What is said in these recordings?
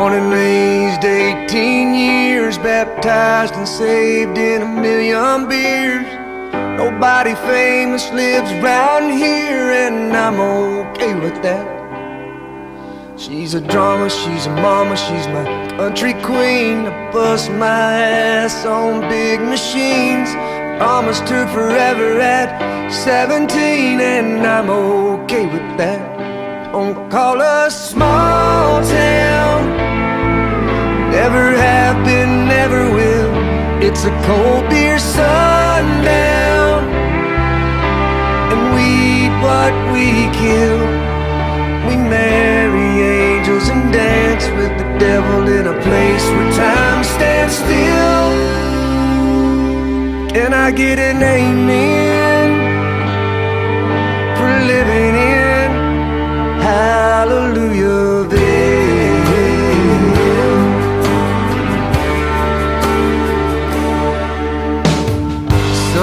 Born and raised 18 years, baptized and saved in a million beers. Nobody famous lives round here, and I'm okay with that. She's a drama, she's a mama, she's my country queen. I bust my ass on big machines. Promised her forever at 17, and I'm okay with that. Don't call us small town. Never have been, never will. It's a cold beer sundown, and we eat what we kill. We marry angels and dance with the devil in a place where time stands still. And I get an amen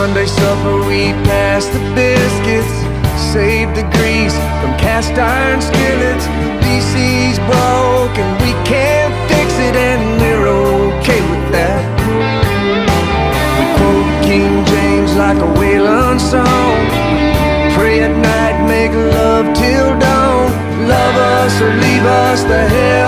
Sunday supper, we pass the biscuits, save the grease from cast iron skillets. DC's broke and we can't fix it, and we're okay with that. We quote King James like a Waylon song. Pray at night, make love till dawn. Love us or leave us the hell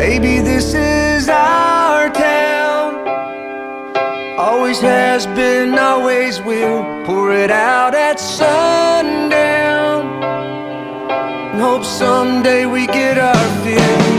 Baby, this is our town. Always has been, always will. Pour it out at sundown. And hope someday we get our fill.